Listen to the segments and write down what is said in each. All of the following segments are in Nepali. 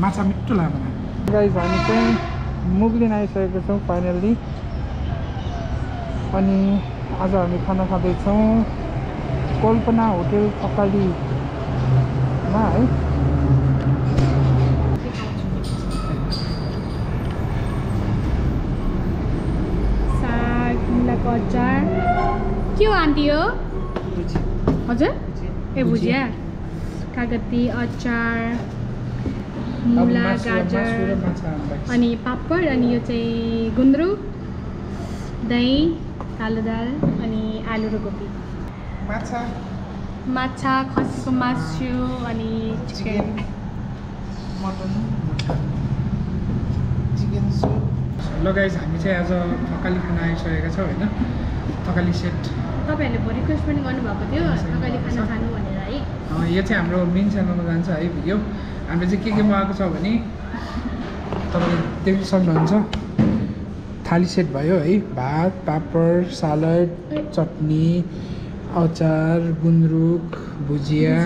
माछा मिठो लाग्यो गाइज हामी चाहिँ मुगलिन आइसकेको छौँ फाइनल्ली अनि आज हामी खाना खाँदैछौँ कल्पना होटेल थकालीमा है साग मुलाको अचार के हो आन्टी हो हजुर ए भुजिया कागती अचार मुला गाजर अनि पापड अनि यो चाहिँ गुन्द्रुक दही कालो दाल अनि आलु र कोपी माछा माछा खसीको मासु अनि चिकन मटन चिकन सुप ल गाइज हामी चाहिँ आज थकाली खान आइसकेका छौँ होइन थकाली सेट तपाईँहरूले रिक्वेस्ट पनि गर्नुभएको थियो तपाईँले खाना खानु भनेर है। यो चाहिँ हाम्रो मेन च्यानलमा जान्छ है भिडियो। हामीले चाहिँ के के मगाएको छ भने तपाईँले देख्न सक्नुहुन्छ थाली सेट भयो है भात पापड सालड चटनी अचार गुन्द्रुक भुजिया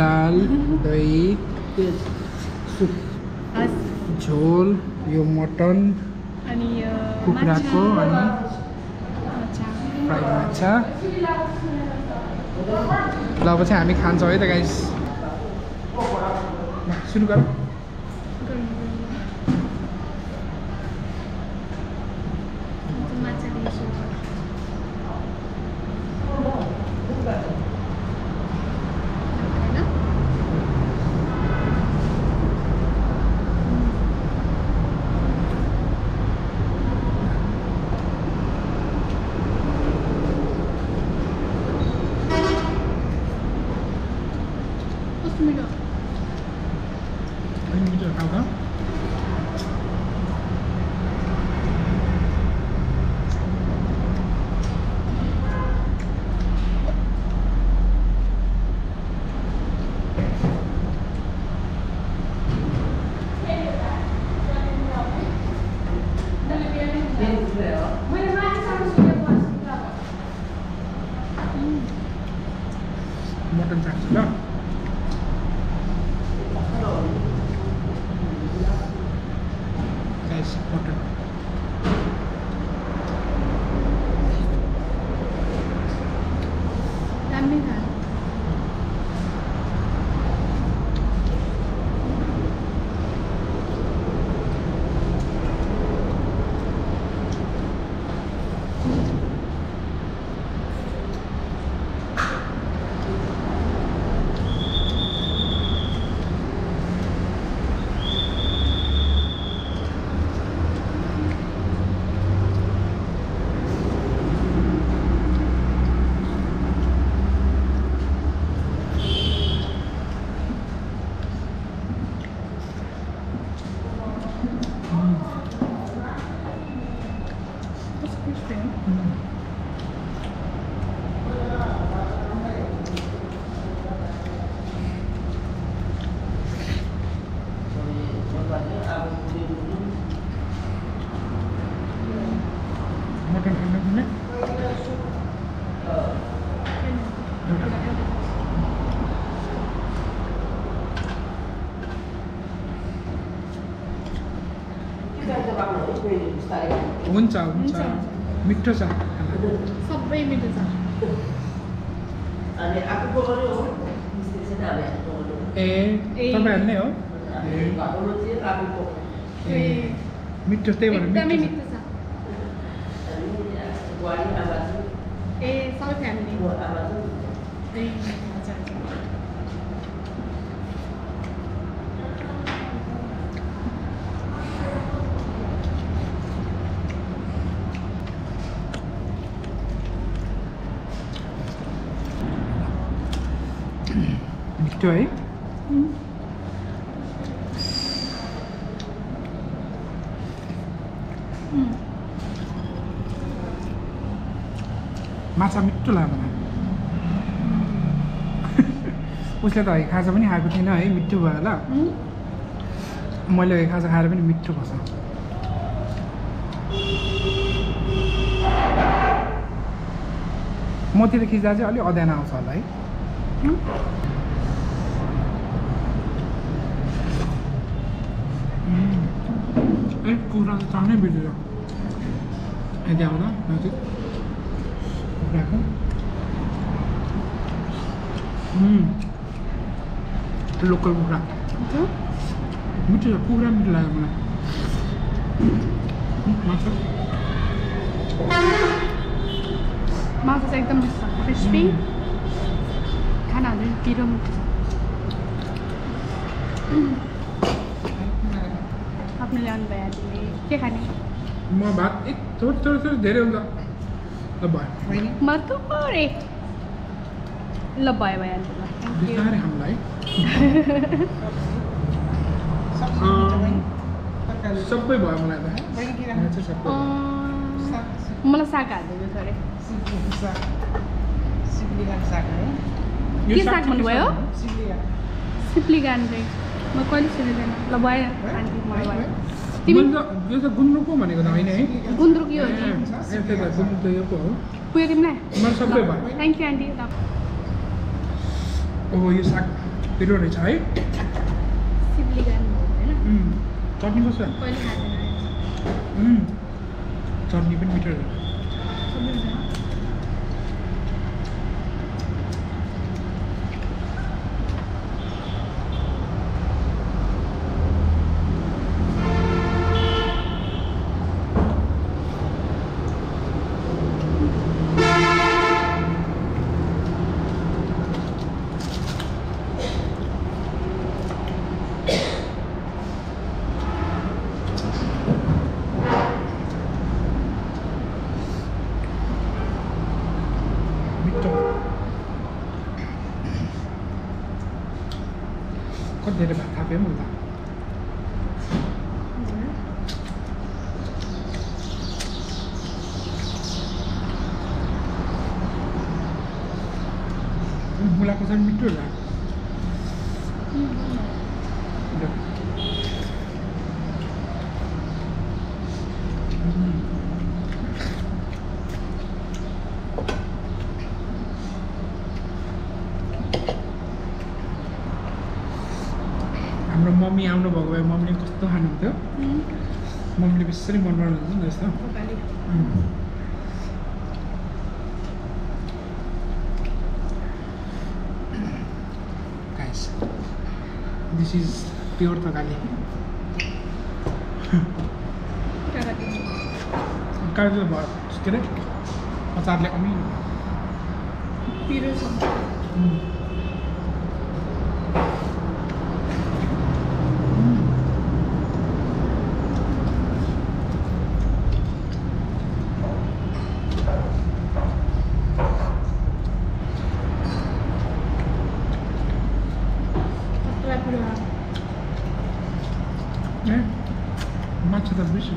दाल दही झोल यो मटन अनि यो कुखुराको अनि माछा। फ्राई माछा ल चाहिँ हामी खान्छौँ है त गाइस सुरु गर माछा दिन्छु होइन? कस्तो मिठो मिठो खाऊ मटन चाख्छु ल गाइस मटन दामी छ मटन खानु कुनै हुन्छ हुन्छ। मिठो छ। सबै मिठो छ। ए ए। तपाईँहरू नै हो? ए। मिठो त्यही भएर मिठो छ। मिठो छ। ए सबै फ्यामिली। ए हजुर हजुर मिठो है माछा मिठो लाग्यो मलाई उसले त है खाजा पनि खाएको थिएन है मिठो भयो होला मैले है खाजा खाएर पनि मिठो भएको छ मतिर खिच्दा चाहिँ अलिक अँध्यान आउँछ होला है हुँ? Mm. ए कुखुरा त चाँडै बिर्सेर यदि आउँदा नजिक कुखुराको Mm. लोकल कुखुरा मिठो? मिठो छ कुखुरा मिठो लाग्यो मलाई उम्, मासु मासु चाहिँ एकदम मिठो छ क्रिस्पी खानाहरू पनि पिरो मिठो छ आफ्नो ल्याउनु भयो आजले के खाने? म भात। एक थोरै थोरै थोरै धेरै हुन्छ ल भयो। म थुप्रै ल भयो भयो आन्टी ल। सबै भयो मलाई त। मलाई साग हालिदिनु छ अरे के साग चाहिँ भन्नुभयो? साग? सिप्ली गान चाहिँ म कहिले सुनेको छैन ल भयो तिमी यो त भनेको त होइन है गुन्द्रुक यो पुग्यो तिमीलाई सबै भयो थ्याङ्क यू आन्टी अब यो साग पिरो रहेछ है होइन चटनी कस्तो चटनी पनि मिठो रहेछ सबै हुन्छ। मिठो कति धेरै भात थाप्यो मैले त चाहिँ मिठो रहेछ ल। उम्। हाम्रो मम्मी आउनुभएको भए मम्मीले कस्तो खानुहुन्थ्यो मम्मीले बेसरी मन पराउनुहुन्छ नि यस्तो this is pure Thakali Kalbi var. Direkt. Pazarlık mı? Biliyorsun. Hmm. माछा त बेसी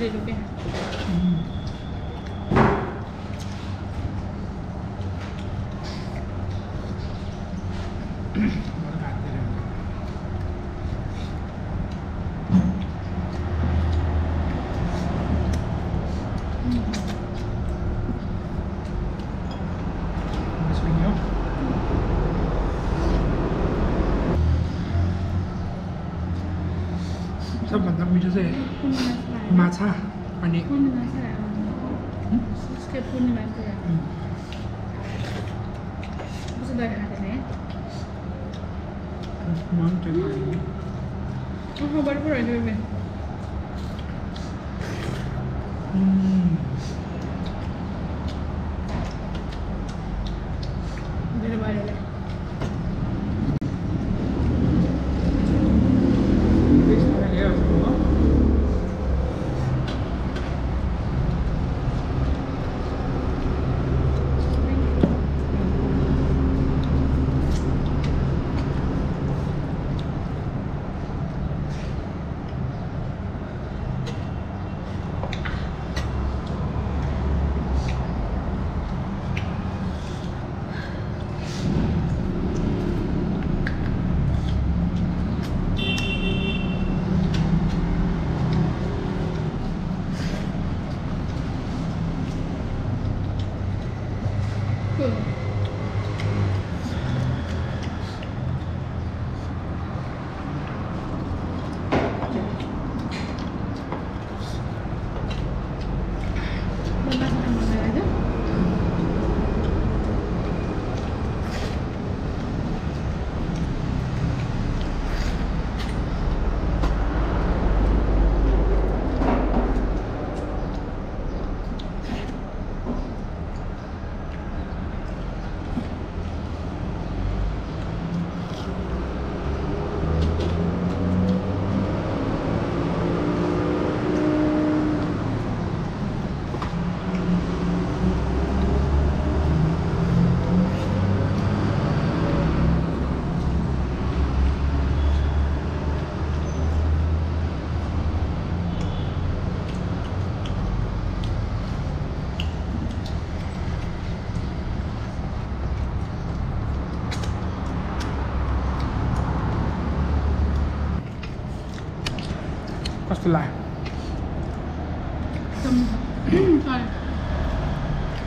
ले लो क्या मलाई भात दिएर हुन्छ। बस पनि हो सबभन्दा मिठो चाहिँ पूर्णिमा माछा अनि पूर्णिमा से उसके पूर्णिमा से उम्, उसे दही खाते हैं मन चाहिँ खाने। ओहो बड़ बड़ है में उम्,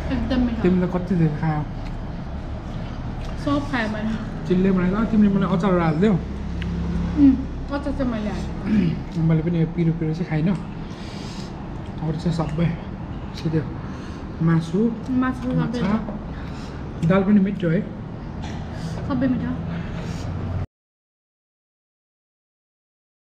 คืเต็มมแล้วก็จิ้มเลยค่ะชอบใครไหมคะจิ้มเลยมังอะไก็จิ้มเลยมังอะไเอาจาราเร็วอืมก็จะจะมาใหญ่มาเลยเป็นปีรูปีรูใช่ไครเนาะเอาจะสับไปใช่เดียวมาสูมาสูสับไดัลเป็นมิดจอยสับไปมิดจอย